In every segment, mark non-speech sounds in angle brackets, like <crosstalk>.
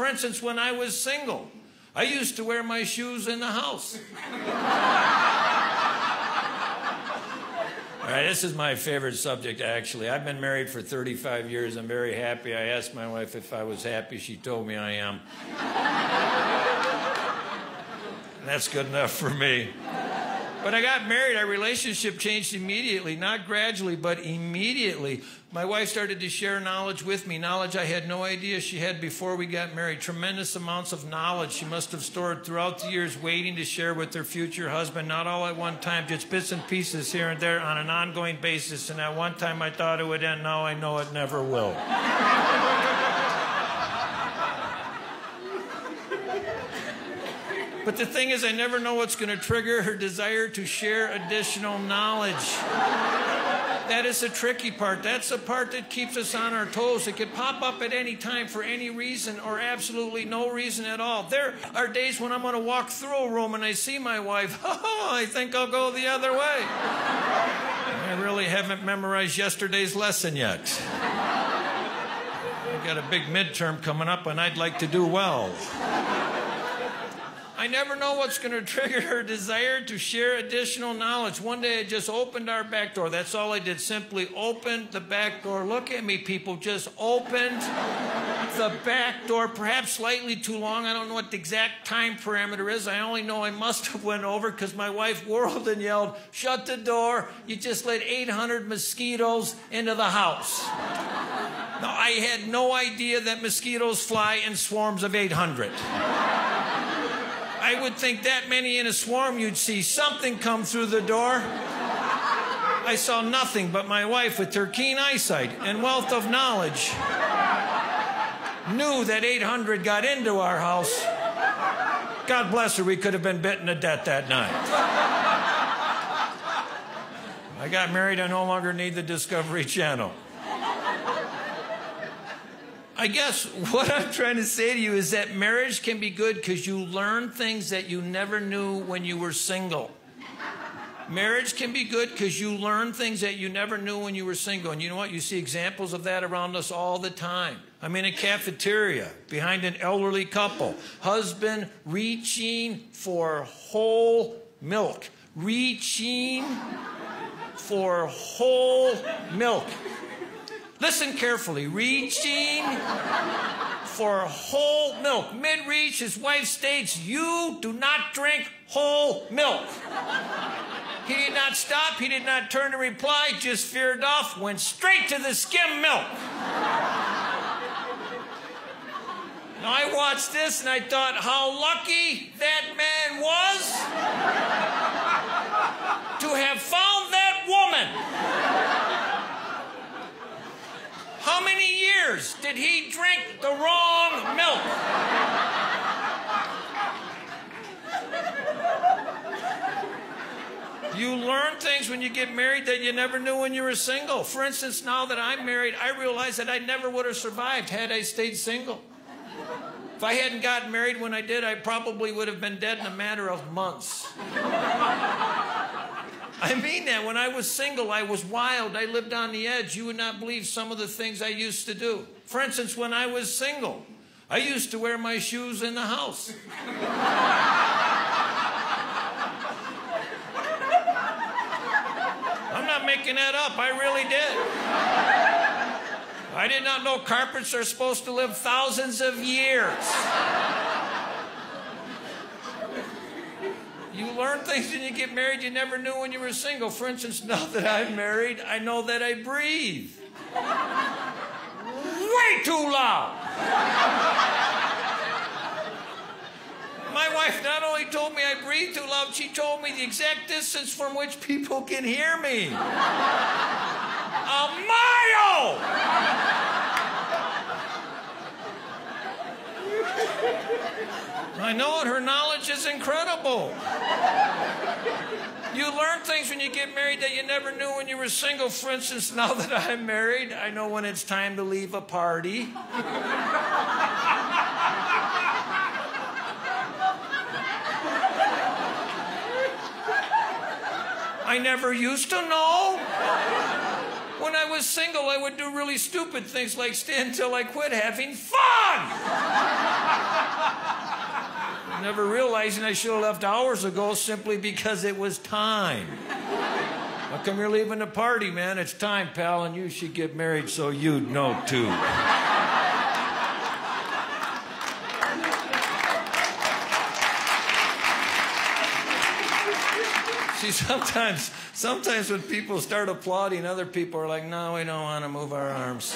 For instance, when I was single, I used to wear my shoes in the house. All right, this is my favorite subject, actually. I've been married for 35 years. I'm very happy. I asked my wife if I was happy. She told me I am. That's good enough for me. But I got married. Our relationship changed immediately, not gradually, but immediately. My wife started to share knowledge with me, knowledge I had no idea she had before we got married. Tremendous amounts of knowledge she must have stored throughout the years, waiting to share with her future husband, not all at one time, just bits and pieces here and there on an ongoing basis. And at one time I thought it would end, now I know it never will. But the thing is, I never know what's going to trigger her desire to share additional knowledge. That is the tricky part. That's the part that keeps us on our toes. It could pop up at any time for any reason or absolutely no reason at all. There are days when I'm going to walk through a room and I see my wife. <laughs> Oh, I think I'll go the other way. I really haven't memorized yesterday's lesson yet. I've got a big midterm coming up and I'd like to do well. I never know what's going <laughs> to trigger her desire to share additional knowledge. One day I just opened our back door. That's all I did. Simply opened the back door. Look at me, people. Just opened the back door. Perhaps slightly too long. I don't know what the exact time parameter is. I only know I must have went over because my wife whirled and yelled, shut the door. You just let 800 mosquitoes into the house. Now, I had no idea that mosquitoes fly in swarms of 800. I would think that many in a swarm, you'd see something come through the door. I saw nothing but my wife with her keen eyesight and wealth of knowledge knew that 800 got into our house. God bless her, we could have been bitten to death that night. I got married, I no longer need the Discovery Channel. I guess what I'm trying to say to you is that marriage can be good because you learn things that you never knew when you were single. Marriage can be good because you learn things that you never knew when you were single. And you know what? You see examples of that around us all the time. I'm in a cafeteria behind an elderly couple, husband reaching for whole milk, reaching for whole milk. Listen carefully. Reaching for whole milk. Mid reach, his wife states, You do not drink whole milk. He did not stop. He did not turn to reply, just veered off, went straight to the skim milk. Now, I watched this and I thought how lucky that man was to have found that woman. How many years did he drink the wrong milk? You learn things when you get married that you never knew when you were single. For instance, now that I'm married, I realize that I never would have survived had I stayed single. If I hadn't gotten married when I did, I probably would have been dead in a matter of months. <laughs> I mean that. When I was single, I was wild. I lived on the edge. You would not believe some of the things I used to do. For instance, when I was single, I used to wear my shoes in the house. <laughs> I'm not making that up. I really did. I did not know carpets are supposed to live thousands of years. You learn things when you get married you never knew when you were single. For instance, <laughs> now that I'm married, I know that I breathe. Way too loud. My wife not only told me I breathe too loud, she told me the exact distance from which people can hear me. A mile! I know it. Her knowledge is incredible. You learn things when you get married that you never knew when you were single. For instance, now that I'm married, I know when it's time to leave a party. I never used to know. When I was single, I would do really stupid things like stay until I quit having fun. Never realizing I should have left hours ago simply because it was time. How come you're leaving the party, man? It's time, pal, and you should get married so you'd know too. See, sometimes, sometimes when people start applauding, other people are like, no, we don't want to move our arms.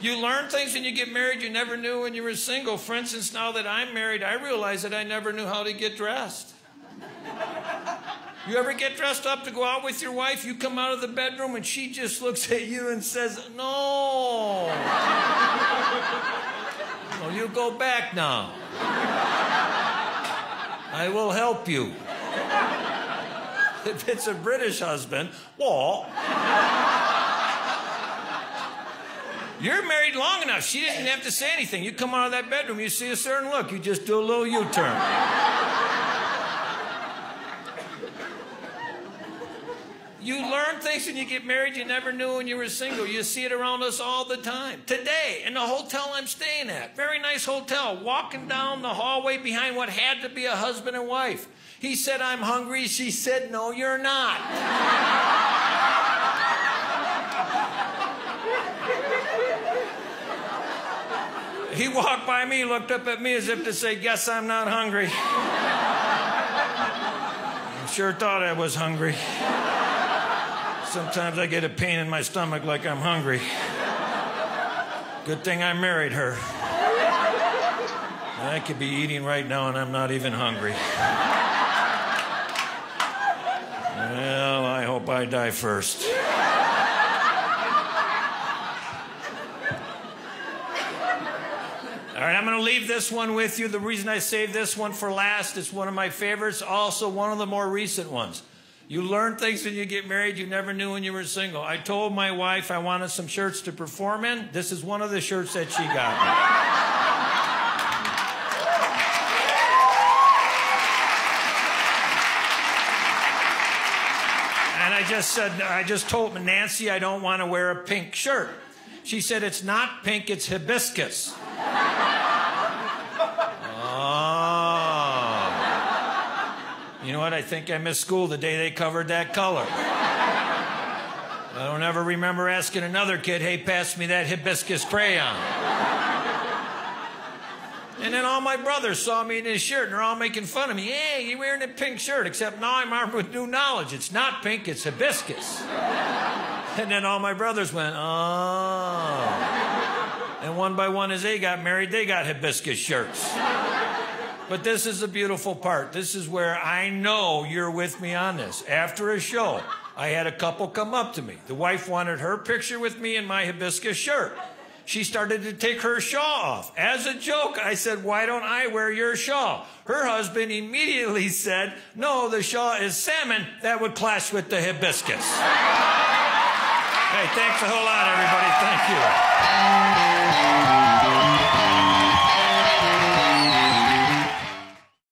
You learn things when you get married you never knew when you were single. For instance, now that I'm married, I realize that I never knew how to get dressed. You ever get dressed up to go out with your wife? You come out of the bedroom and she just looks at you and says, No. no, you go back now. I will help you. If it's a British husband, well, you're married long enough. She didn't have to say anything. You come out of that bedroom, you see a certain look, you just do a little U turn. You learn things when you get married you never knew when you were single. You see it around us all the time. Today, in the hotel I'm staying at, very nice hotel, walking down the hallway behind what had to be a husband and wife. He said, I'm hungry. She said, No, you're not. He walked by me, looked up at me as if to say, Guess I'm not hungry. I sure thought I was hungry. Sometimes I get a pain in my stomach like I'm hungry. Good thing I married her. I could be eating right now and I'm not even hungry. Well, I hope I die first. All right, I'm going to leave this one with you. The reason I saved this one for last, it's one of my favorites, also one of the more recent ones. You learn things when you get married you never knew when you were single. I told my wife I wanted some shirts to perform in. This is one of the shirts that she got me. And I just said, I just told Nancy I don't want to wear a pink shirt. She said, It's not pink, it's hibiscus. You know what? I think I missed school the day they covered that color. I don't ever remember asking another kid, hey, pass me that hibiscus crayon. And then all my brothers saw me in this shirt and they're all making fun of me. Hey, you're wearing a pink shirt, except now I'm armed with new knowledge. It's not pink, it's hibiscus. And then all my brothers went, oh. And one by one, as they got married, they got hibiscus shirts. But this is the beautiful part. This is where I know you're with me on this. After a show, I had a couple come up to me. The wife wanted her picture with me in my hibiscus shirt. She started to take her shawl off. As a joke, I said, Why don't I wear your shawl? Her husband immediately said, No, the shawl is salmon. That would clash with the hibiscus. hey, thanks a whole lot, everybody. Thank you.